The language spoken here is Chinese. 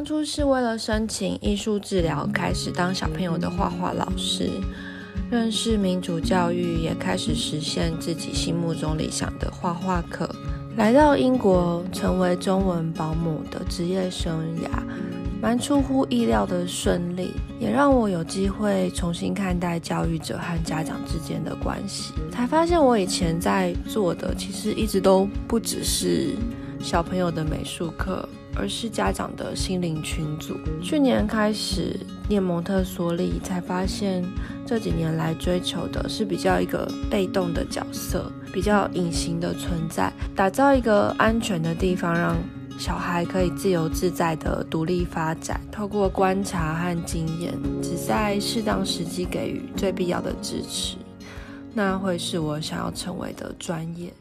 当初是为了申请艺术治疗，开始当小朋友的画画老师，认识民主教育，也开始实现自己心目中理想的画画课。来到英国，成为中文保姆的职业生涯，蛮出乎意料的顺利，也让我有机会重新看待教育者和家长之间的关系，才发现我以前在做的，其实一直都不只是小朋友的美术课。而是家长的心灵群组。去年开始念蒙特梭利，才发现这几年来追求的是比较一个被动的角色，比较隐形的存在，打造一个安全的地方，让小孩可以自由自在的独立发展。透过观察和经验，只在适当时机给予最必要的支持，那会是我想要成为的专业。